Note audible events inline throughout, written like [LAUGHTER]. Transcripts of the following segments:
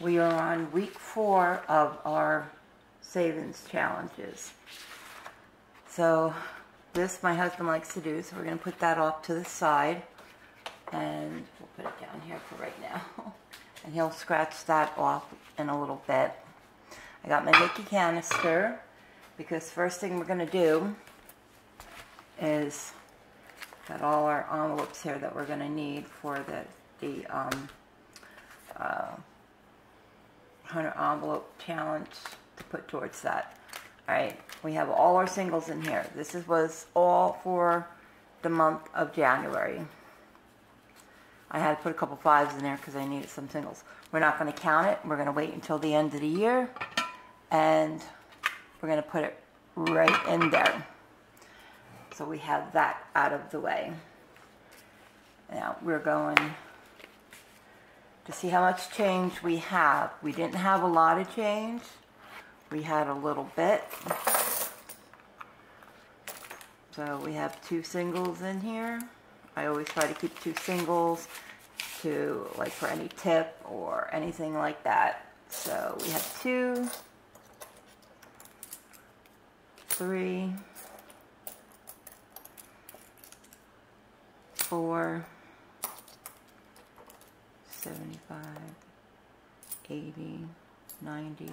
We are on week four of our savings challenges. So this my husband likes to do, so we're going to put that off to the side. And we'll put it down here for right now. [LAUGHS] And he'll scratch that off in a little bit. I got my Mickey canister because first thing we're going to do is got all our envelopes here that we're going to need for the, the um, uh, 100 envelope challenge to put towards that. All right, we have all our singles in here. This is, was all for the month of January. I had to put a couple fives in there because I needed some singles. We're not going to count it. We're going to wait until the end of the year. And we're going to put it right in there. So we have that out of the way. Now we're going to see how much change we have. We didn't have a lot of change. We had a little bit. So we have two singles in here. I always try to keep two singles to like for any tip or anything like that. So we have two, three, four, 75, 80, 90,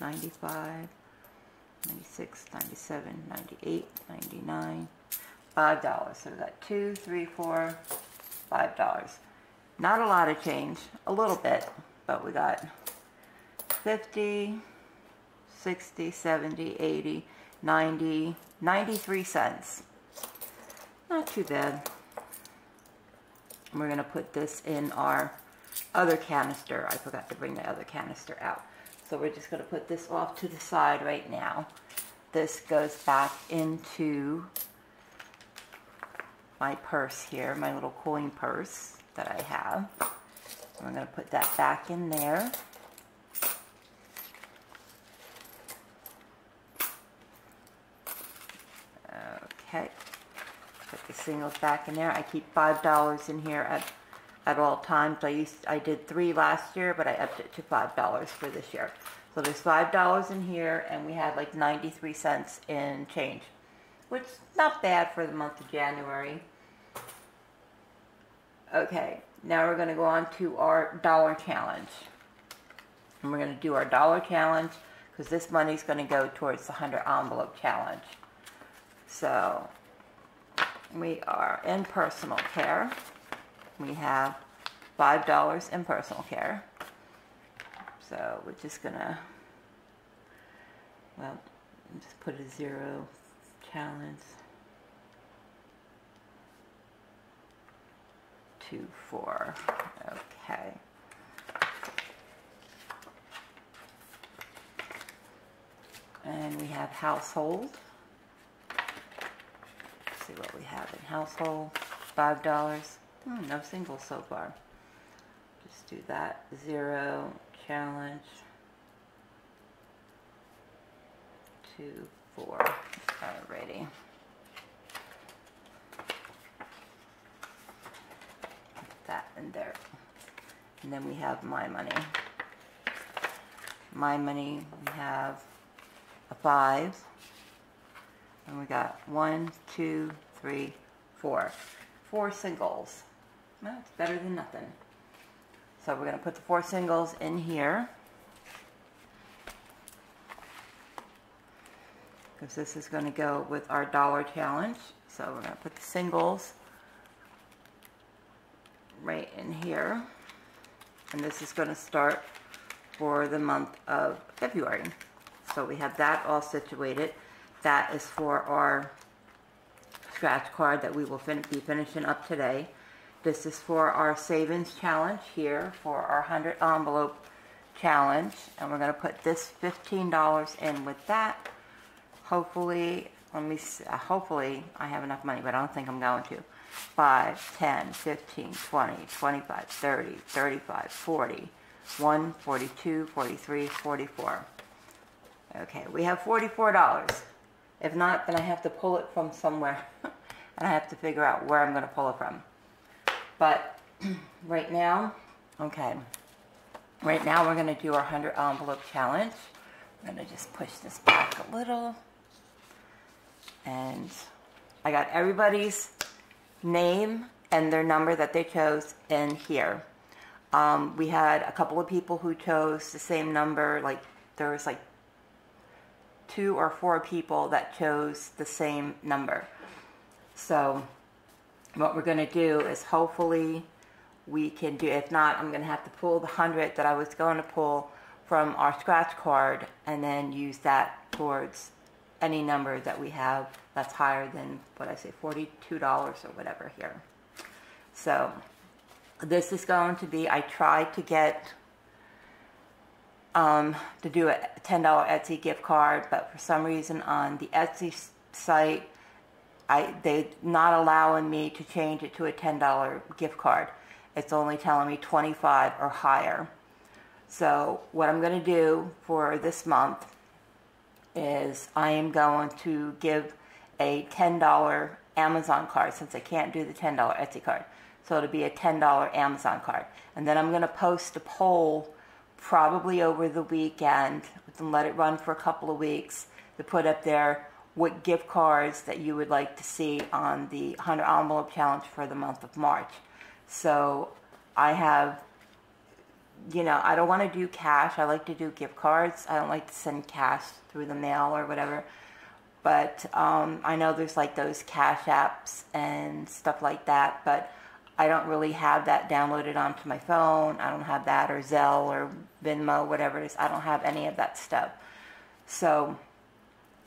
95, 96, 97, 98, 99, five dollars. So we got two, three, four, five dollars. Not a lot of change, a little bit, but we got 50, 60, 70, 80, 90, 93 cents. Not too bad. We're going to put this in our other canister. I forgot to bring the other canister out. So we're just going to put this off to the side right now. This goes back into my purse here, my little coin purse that I have. I'm going to put that back in there. Okay. Put the singles back in there. I keep $5 in here at, at all times. I used I did three last year, but I upped it to $5 for this year. So there's $5 in here, and we had like 93 cents in change, which not bad for the month of January. Okay, now we're going to go on to our dollar challenge. And we're going to do our dollar challenge because this money is going to go towards the 100 envelope challenge. So we are in personal care. We have $5 in personal care. So we're just to, well, just put a zero challenge. two, four. Okay. And we have household. See what we have in household. Five dollars. Hmm, no singles so far. Just do that. Zero challenge. Two, four. Alrighty. that in there. And then we have my money. My money, we have a five. And we got one, two, three, four. Four singles. Well, better than nothing. So we're going to put the four singles in here. Because this is going to go with our dollar challenge. So we're going to put the singles right in here. And this is going to start for the month of February. So we have that all situated. That is for our scratch card that we will fin be finishing up today. This is for our savings challenge here for our 100 envelope challenge. And we're going to put this $15 in with that. Hopefully, let me see, uh, hopefully I have enough money, but I don't think I'm going to. 5, 10, 15, 20, 25, 30, 35, 40, 1, 42, 43, 44. Okay, we have $44. If not, then I have to pull it from somewhere. [LAUGHS] and I have to figure out where I'm going to pull it from. But [CLEARS THROAT] right now, Okay. Right now we're going to do our 100 envelope challenge. I'm going to just push this back a little. And I got everybody's name and their number that they chose in here. Um, we had a couple of people who chose the same number, like there was like two or four people that chose the same number. So what we're going to do is hopefully we can do, if not, I'm going to have to pull the 100 that I was going to pull from our scratch card and then use that towards any number that we have that's higher than what I say, $42 or whatever here. So this is going to be, I tried to get um, to do a $10 Etsy gift card, but for some reason on the Etsy site, I, they're not allowing me to change it to a $10 gift card. It's only telling me 25 or higher. So what I'm going to do for this month is I am going to give a $10 Amazon card since I can't do the $10 Etsy card. So it'll be a $10 Amazon card. And then I'm going to post a poll probably over the weekend and let it run for a couple of weeks to put up there what gift cards that you would like to see on the 100 envelope challenge for the month of March. So I have, you know, I don't want to do cash. I like to do gift cards. I don't like to send cash through the mail or whatever. But um, I know there's like those cash apps and stuff like that. But I don't really have that downloaded onto my phone. I don't have that or Zelle or Venmo, whatever it is. I don't have any of that stuff. So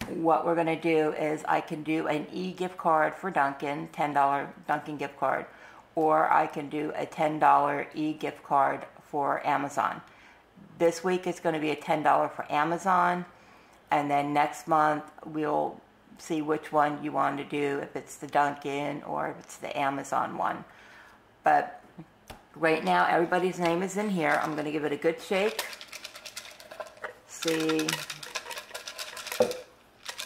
what we're going to do is I can do an e-gift card for Dunkin', $10 Dunkin' gift card, or I can do a $10 e-gift card for Amazon. This week it's going to be a $10 for Amazon, and then next month we'll see which one you want to do, if it's the Dunkin' or if it's the Amazon one. But right now, everybody's name is in here. I'm going to give it a good shake. See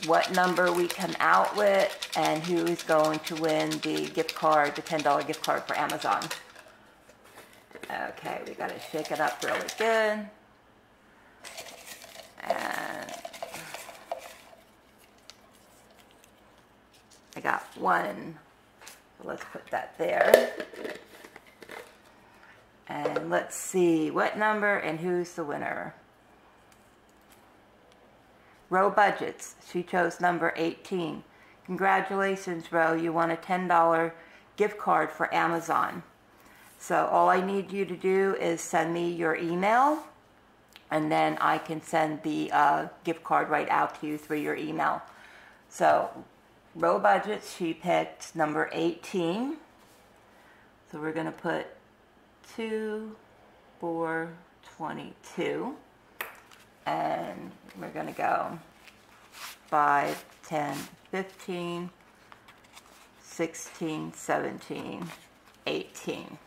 what number we come out with and who is going to win the gift card, the $10 gift card for Amazon. Okay, we got to shake it up really good. And I got one. Let's put that there. And let's see what number and who's the winner. Row Budgets. She chose number 18. Congratulations, Row. You won a $10 gift card for Amazon. So all I need you to do is send me your email and then I can send the uh, gift card right out to you through your email. So row budgets, she picked number 18. So we're going to put 2, 4, 22. And we're going to go 5, 10, 15, 16, 17, 18.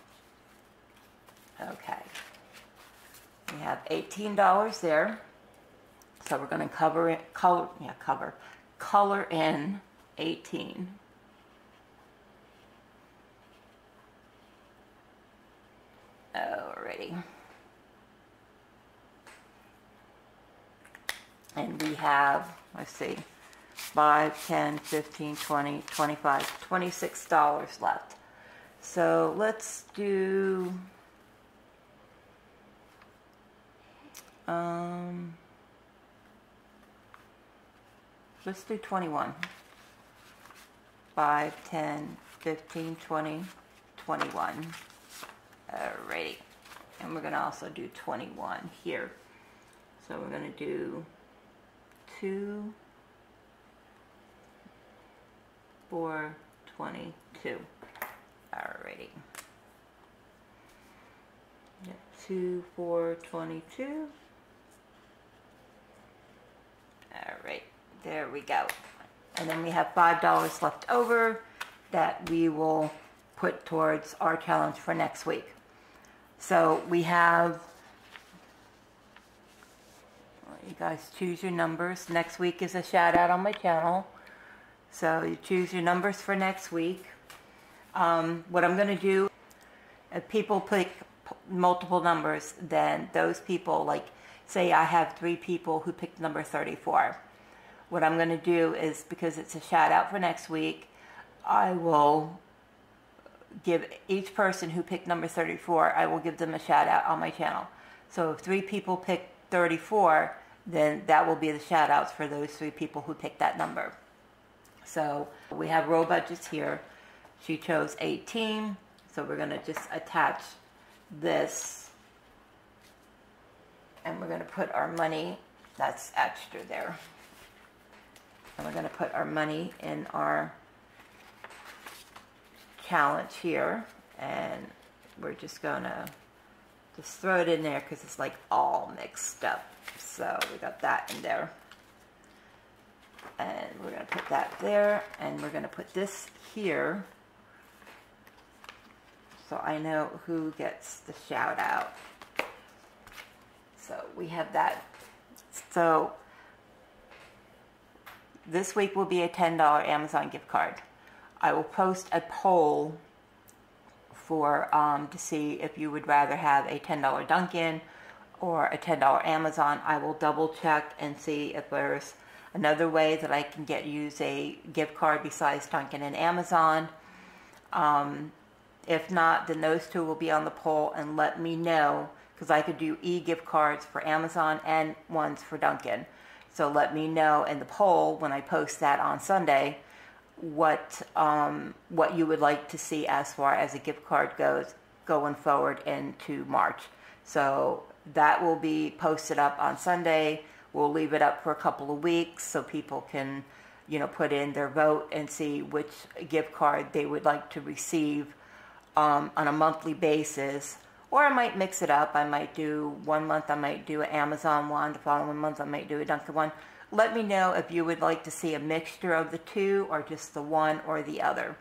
Okay. We have $18 there. So we're going to cover it, color, yeah, cover, color in 18. And we have, let's see, 5, 10, 15, 20, 25, $26 left. So let's do, um, let's do 21. 5, 10, 15, 20, 21. Alrighty. And we're going to also do 21 here. So we're going to do 2, 4, 22. Alrighty. 2, 4, 22. Alright, there we go. And then we have $5 left over that we will put towards our challenge for next week. So we have, you guys choose your numbers. Next week is a shout out on my channel. So you choose your numbers for next week. Um, what I'm going to do, if people pick, multiple numbers, then those people, like, say I have three people who picked number 34. What I'm going to do is because it's a shout out for next week, I will give each person who picked number 34, I will give them a shout out on my channel. So if three people pick 34, then that will be the shout outs for those three people who picked that number. So we have row budgets here. She chose 18, so we're going to just attach this and we're going to put our money, that's extra there. And we're going to put our money in our challenge here and we're just going to just throw it in there because it's like all mixed up. So we got that in there. And we're going to put that there and we're going to put this here so I know who gets the shout out. So we have that. So this week will be a $10 Amazon gift card. I will post a poll for um, to see if you would rather have a $10 Dunkin' or a $10 Amazon. I will double check and see if there's another way that I can get use a gift card besides Dunkin' and Amazon. Um, if not, then those two will be on the poll and let me know because I could do e-gift cards for Amazon and ones for Dunkin'. So let me know in the poll when I post that on Sunday what um, what you would like to see as far as a gift card goes going forward into March. So that will be posted up on Sunday. We'll leave it up for a couple of weeks so people can, you know, put in their vote and see which gift card they would like to receive um, on a monthly basis. Or I might mix it up. I might do one month, I might do an Amazon one. The following month, I might do a Dunkin' one. Let me know if you would like to see a mixture of the two or just the one or the other.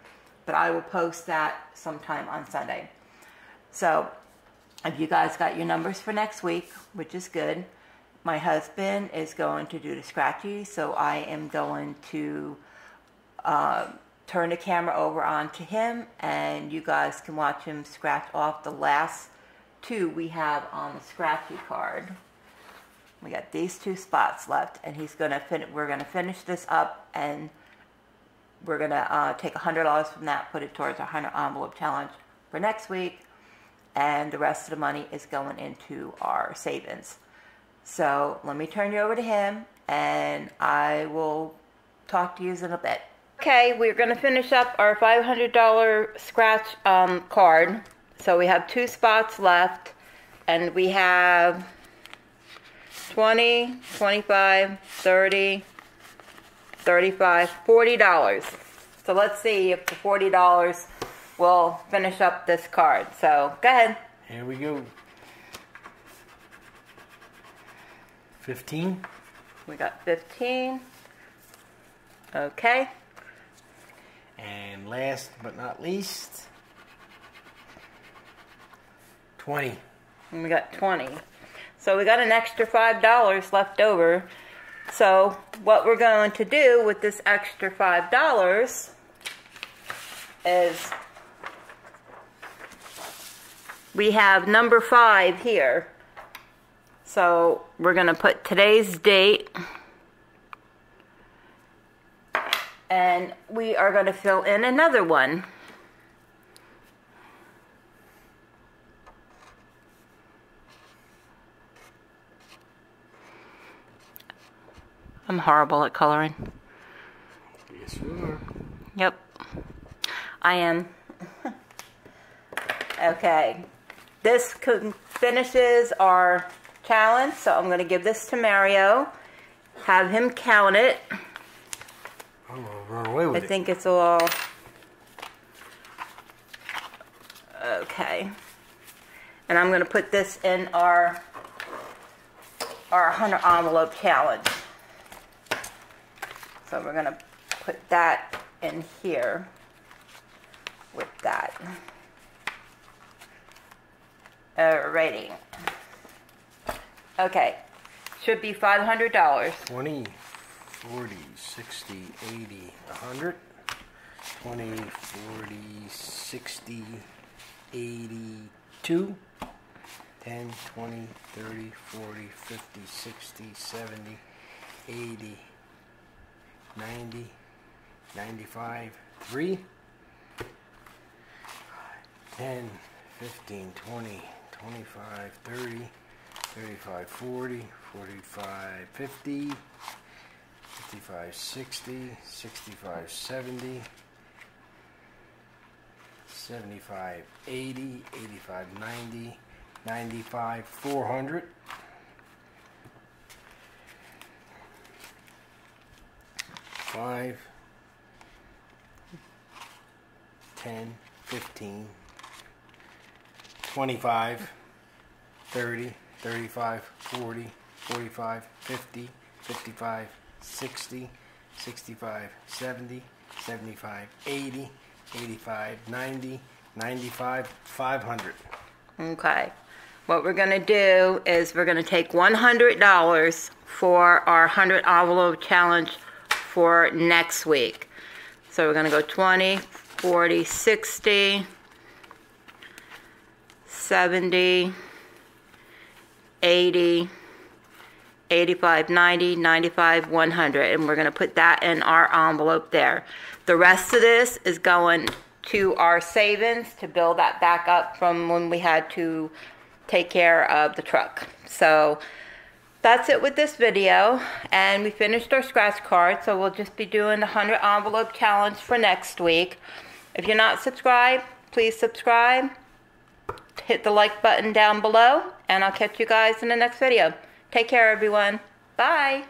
But I will post that sometime on Sunday. So if you guys got your numbers for next week, which is good, my husband is going to do the scratchy, so I am going to uh, turn the camera over onto him, and you guys can watch him scratch off the last two we have on the scratchy card. We got these two spots left, and he's gonna fin- we're gonna finish this up, and we're gonna uh, take hundred dollars from that, put it towards our hundred envelope challenge for next week, and the rest of the money is going into our savings. So let me turn you over to him, and I will talk to you in a bit. Okay, we're going to finish up our $500 scratch um, card. So we have two spots left, and we have 20, 25, 30, 35, $40. So let's see if the $40 will finish up this card. So go ahead. Here we go. 15. We got 15. Okay. And last but not least, 20. And we got 20. So we got an extra $5 left over. So what we're going to do with this extra $5 is we have number 5 here. So we're going to put today's date and we are going to fill in another one. I'm horrible at coloring. Yes, you are. Yep. I am. okay. This finishes our challenge, so I'm going to give this to Mario. Have him count it. I'm gonna run away with I it. think it's all okay. And I'm going to put this in our our hunter envelope challenge. So we're going to put that in here with that. Alrighty. Okay. Should be $500. 20, 40, 60, 80, 100. 20, 40, 60, 82. 10, 20, 30, 40, 50, 60, 70, 80, 90, 95, 3, 10, 15, 20, 25, 30, 35, 40, 45, 50, 55, 60, 65, 70, 75, 80, 85, 90, 95, 400. Five, 10, 15, 25, 30, 35, 40, 45, 50, 55, 60, 65, 70, 75, 80, 85, 90, 95, 500. Okay. What we're going to do is we're going to take $100 for our 100 envelope challenge for next week. So we're going to go 20, 40, 60, 70, 80, 85, 90, 95, 100. And we're going to put that in our envelope there. The rest of this is going to our savings to build that back up from when we had to take care of the truck. So that's it with this video. And we finished our scratch card. So we'll just be doing the 100 envelope challenge for next week. If you're not subscribed, please subscribe. Hit the like button down below. And I'll catch you guys in the next video. Take care, everyone. Bye.